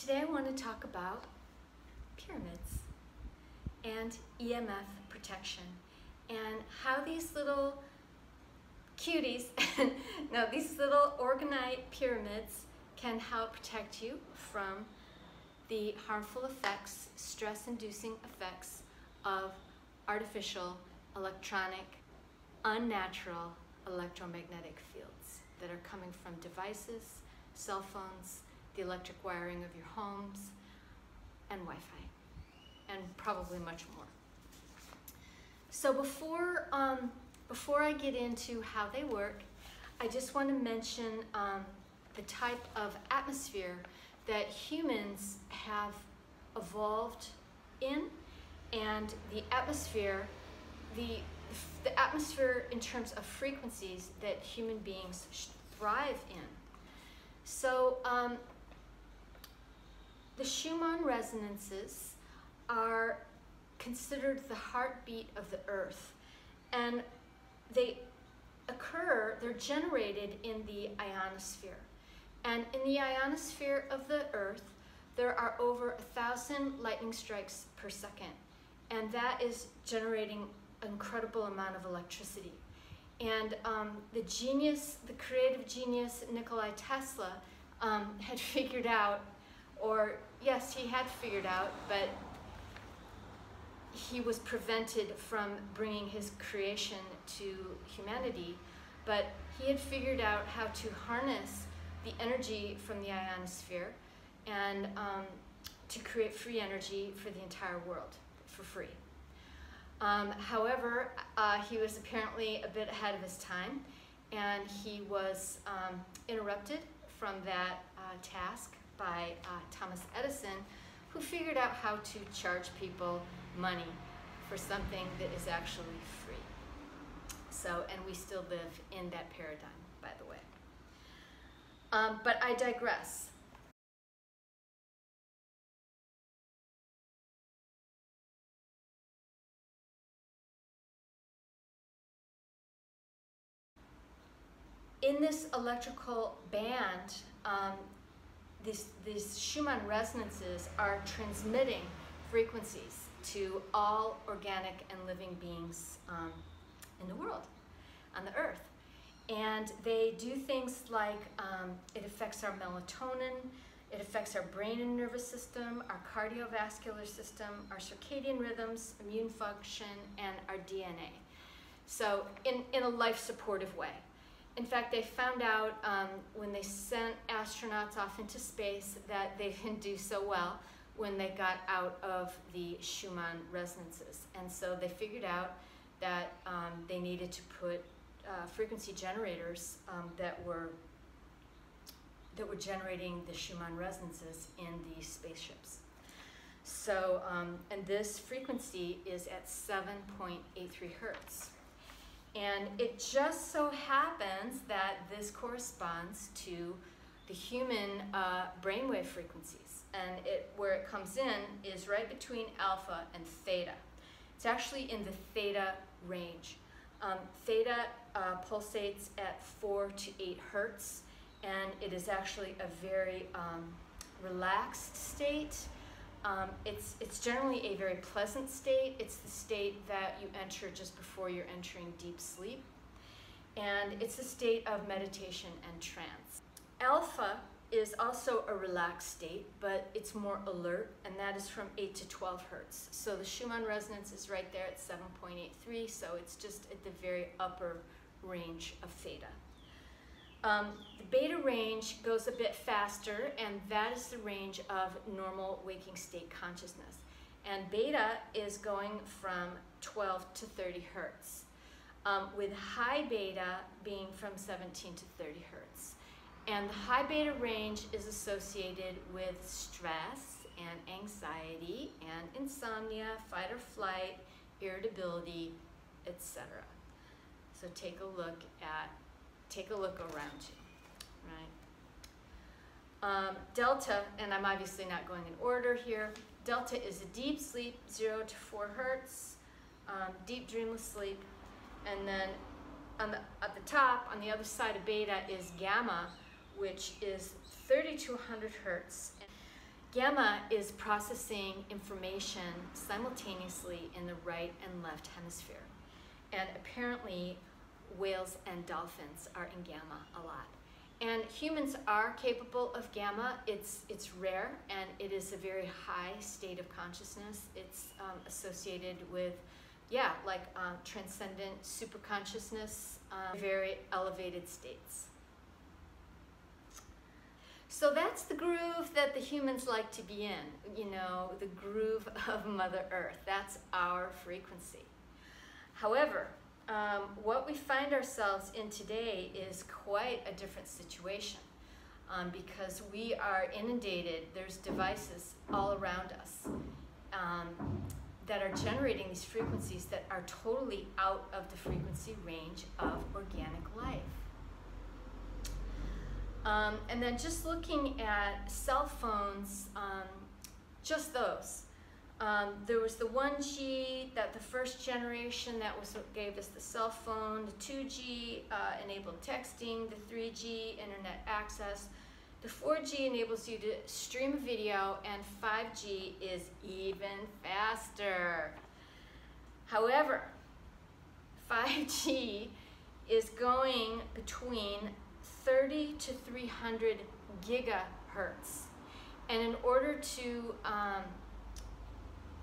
Today I want to talk about pyramids and EMF protection and how these little cuties, no, these little orgonite pyramids can help protect you from the harmful effects, stress-inducing effects of artificial, electronic, unnatural electromagnetic fields that are coming from devices, cell phones, the electric wiring of your homes, and Wi-Fi, and probably much more. So before, um, before I get into how they work, I just want to mention um, the type of atmosphere that humans have evolved in and the atmosphere, the, the atmosphere in terms of frequencies that human beings thrive in. So um, the Schumann resonances are considered the heartbeat of the earth and they occur, they're generated in the ionosphere. And in the ionosphere of the earth, there are over a thousand lightning strikes per second. And that is generating an incredible amount of electricity. And um, the genius, the creative genius Nikolai Tesla um, had figured out or yes, he had figured out, but he was prevented from bringing his creation to humanity. But he had figured out how to harness the energy from the ionosphere and um, to create free energy for the entire world for free. Um, however, uh, he was apparently a bit ahead of his time and he was um, interrupted from that uh, task by uh, Thomas Edison, who figured out how to charge people money for something that is actually free. So, and we still live in that paradigm, by the way. Um, but I digress. In this electrical band, um, this, these Schumann resonances are transmitting frequencies to all organic and living beings um, in the world, on the earth. And they do things like um, it affects our melatonin, it affects our brain and nervous system, our cardiovascular system, our circadian rhythms, immune function, and our DNA. So in, in a life supportive way. In fact, they found out um, when they sent astronauts off into space that they didn't do so well when they got out of the Schumann resonances. And so they figured out that um, they needed to put uh, frequency generators um, that were that were generating the Schumann resonances in the spaceships. So, um, and this frequency is at 7.83 hertz. And it just so happens that this corresponds to the human uh, brainwave frequencies. And it, where it comes in is right between alpha and theta. It's actually in the theta range. Um, theta uh, pulsates at 4 to 8 hertz, and it is actually a very um, relaxed state. Um, it's, it's generally a very pleasant state. It's the state that you enter just before you're entering deep sleep. And it's a state of meditation and trance. Alpha is also a relaxed state, but it's more alert, and that is from 8 to 12 hertz. So the Schumann resonance is right there at 7.83, so it's just at the very upper range of theta. Um, the beta range goes a bit faster, and that is the range of normal waking state consciousness. And beta is going from 12 to 30 hertz, um, with high beta being from 17 to 30 hertz. And the high beta range is associated with stress and anxiety and insomnia, fight or flight, irritability, etc. So take a look at take a look around you, right? Um, delta, and I'm obviously not going in order here, delta is a deep sleep, zero to four hertz, um, deep dreamless sleep, and then on the, at the top, on the other side of beta is gamma, which is 30 to 100 hertz. Gamma is processing information simultaneously in the right and left hemisphere. And apparently, whales and dolphins are in gamma a lot. And humans are capable of gamma. It's, it's rare and it is a very high state of consciousness. It's um, associated with, yeah, like um, transcendent superconsciousness, um, very elevated states. So that's the groove that the humans like to be in, you know, the groove of Mother Earth. That's our frequency. However, um, what we find ourselves in today is quite a different situation um, because we are inundated, there's devices all around us um, that are generating these frequencies that are totally out of the frequency range of organic life. Um, and then just looking at cell phones, um, just those. Um, there was the 1G, that the first generation, that was gave us the cell phone, the 2G uh, enabled texting, the 3G internet access, the 4G enables you to stream video, and 5G is even faster. However, 5G is going between 30 to 300 gigahertz. And in order to um,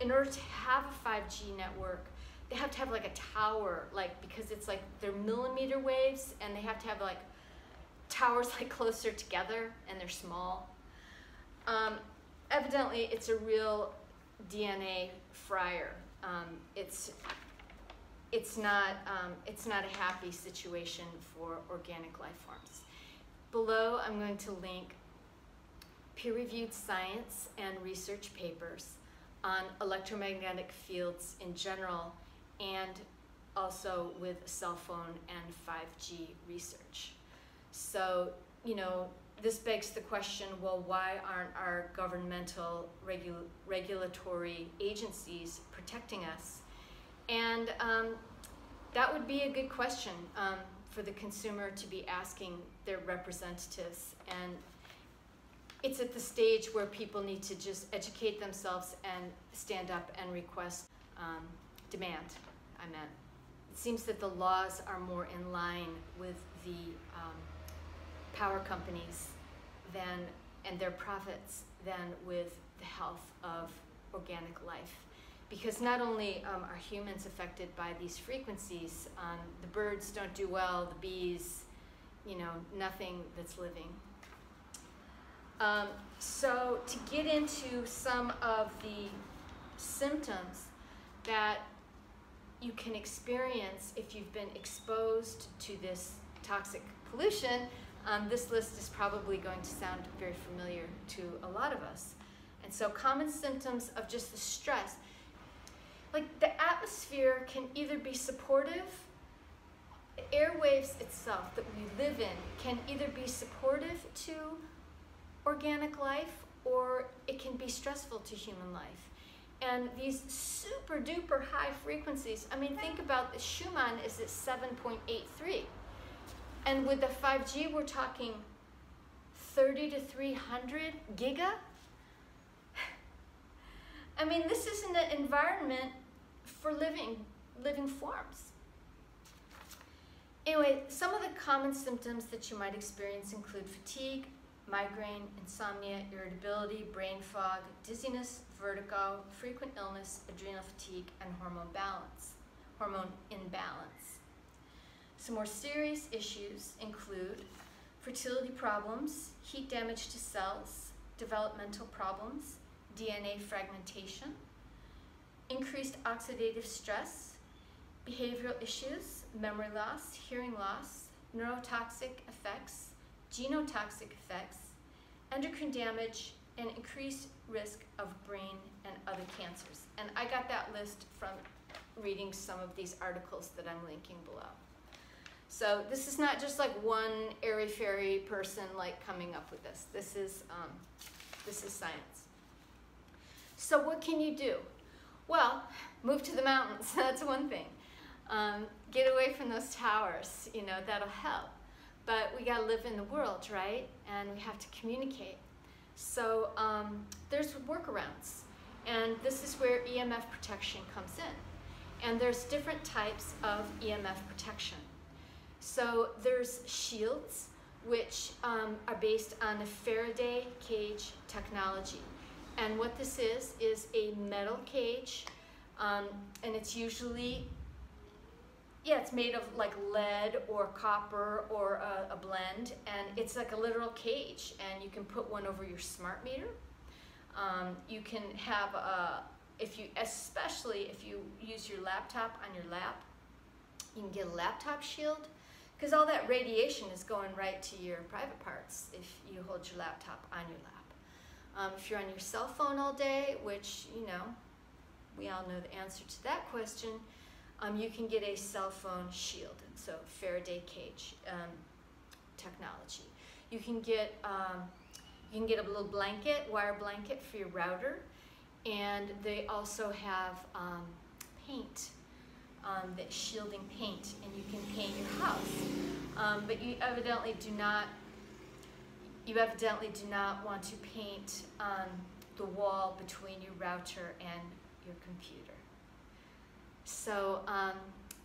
in order to have a 5G network, they have to have like a tower, like because it's like they're millimeter waves, and they have to have like towers like closer together, and they're small. Um, evidently, it's a real DNA fryer. Um, it's it's not um, it's not a happy situation for organic life forms. Below, I'm going to link peer-reviewed science and research papers on electromagnetic fields in general and also with cell phone and 5G research. So, you know, this begs the question, well, why aren't our governmental regu regulatory agencies protecting us? And um, that would be a good question um, for the consumer to be asking their representatives. And it's at the stage where people need to just educate themselves and stand up and request um, demand, I meant. It seems that the laws are more in line with the um, power companies than, and their profits than with the health of organic life. Because not only um, are humans affected by these frequencies, um, the birds don't do well, the bees, you know, nothing that's living um, so to get into some of the symptoms that you can experience if you've been exposed to this toxic pollution, um, this list is probably going to sound very familiar to a lot of us. And so common symptoms of just the stress, like the atmosphere can either be supportive, the airwaves itself that we live in can either be supportive to organic life or it can be stressful to human life. And these super duper high frequencies, I mean, think about the Schumann is at 7.83. And with the 5G, we're talking 30 to 300 giga. I mean, this isn't an environment for living, living forms. Anyway, some of the common symptoms that you might experience include fatigue, migraine, insomnia, irritability, brain fog, dizziness, vertigo, frequent illness, adrenal fatigue, and hormone balance, hormone imbalance. Some more serious issues include fertility problems, heat damage to cells, developmental problems, DNA fragmentation, increased oxidative stress, behavioral issues, memory loss, hearing loss, neurotoxic effects, genotoxic effects, endocrine damage, and increased risk of brain and other cancers. And I got that list from reading some of these articles that I'm linking below. So this is not just like one airy-fairy person like coming up with this. This is, um, this is science. So what can you do? Well, move to the mountains, that's one thing. Um, get away from those towers, you know, that'll help. But we got to live in the world, right? And we have to communicate. So um, there's workarounds. And this is where EMF protection comes in. And there's different types of EMF protection. So there's shields, which um, are based on a Faraday cage technology. And what this is, is a metal cage, um, and it's usually, yeah, it's made of like lead or copper or a, a blend, and it's like a literal cage, and you can put one over your smart meter. Um, you can have a, if you, especially if you use your laptop on your lap, you can get a laptop shield because all that radiation is going right to your private parts if you hold your laptop on your lap. Um, if you're on your cell phone all day, which, you know, we all know the answer to that question, um, you can get a cell phone shield. So Faraday cage um, technology. You can get um, you can get a little blanket, wire blanket for your router, and they also have um, paint, um, that shielding paint, and you can paint your house. Um, but you evidently do not you evidently do not want to paint the wall between your router and your computer. So um,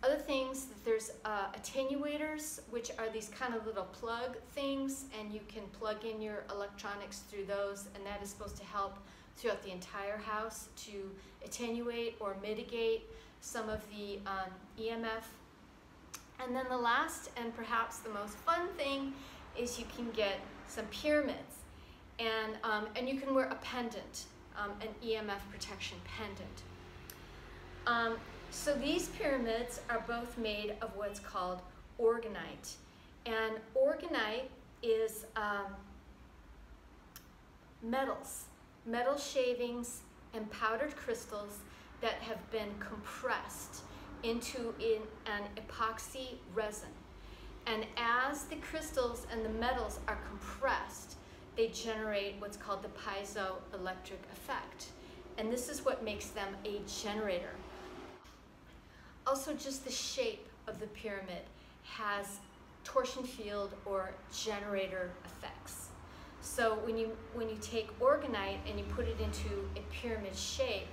other things, there's uh, attenuators, which are these kind of little plug things, and you can plug in your electronics through those, and that is supposed to help throughout the entire house to attenuate or mitigate some of the um, EMF. And then the last and perhaps the most fun thing is you can get some pyramids. And, um, and you can wear a pendant, um, an EMF protection pendant. So these pyramids are both made of what's called orgonite. And orgonite is um, metals, metal shavings and powdered crystals that have been compressed into in an epoxy resin. And as the crystals and the metals are compressed, they generate what's called the piezoelectric effect. And this is what makes them a generator. Also, just the shape of the pyramid has torsion field or generator effects. So when you, when you take orgonite and you put it into a pyramid shape,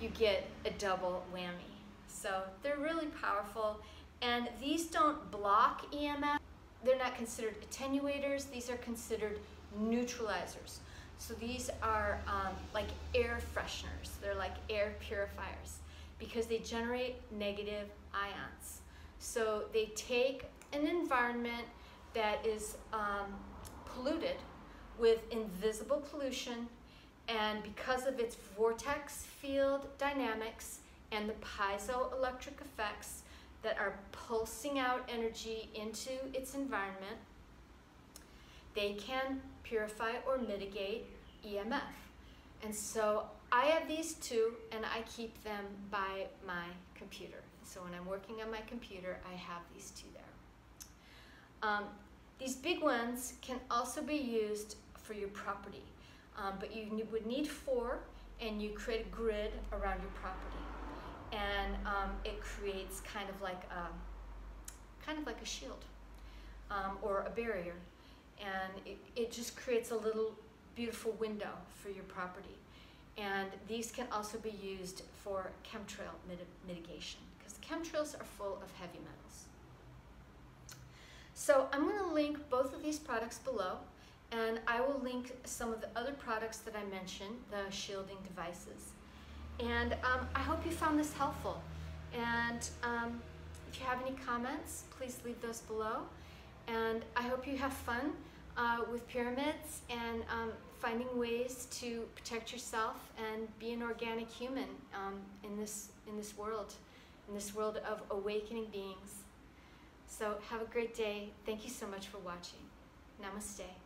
you get a double whammy. So they're really powerful and these don't block EMF. They're not considered attenuators. These are considered neutralizers. So these are um, like air fresheners. They're like air purifiers because they generate negative ions. So they take an environment that is um, polluted with invisible pollution and because of its vortex field dynamics and the piezoelectric effects, that are pulsing out energy into its environment, they can purify or mitigate EMF. And so I have these two and I keep them by my computer. So when I'm working on my computer, I have these two there. Um, these big ones can also be used for your property, um, but you would need four and you create a grid around your property and um, it creates kind of like a, kind of like a shield um, or a barrier. And it, it just creates a little beautiful window for your property. And these can also be used for chemtrail mit mitigation because chemtrails are full of heavy metals. So I'm going to link both of these products below and I will link some of the other products that I mentioned, the shielding devices. And um, I hope you found this helpful. And um, if you have any comments, please leave those below. And I hope you have fun uh, with pyramids and um, finding ways to protect yourself and be an organic human um, in, this, in this world, in this world of awakening beings. So have a great day. Thank you so much for watching. Namaste.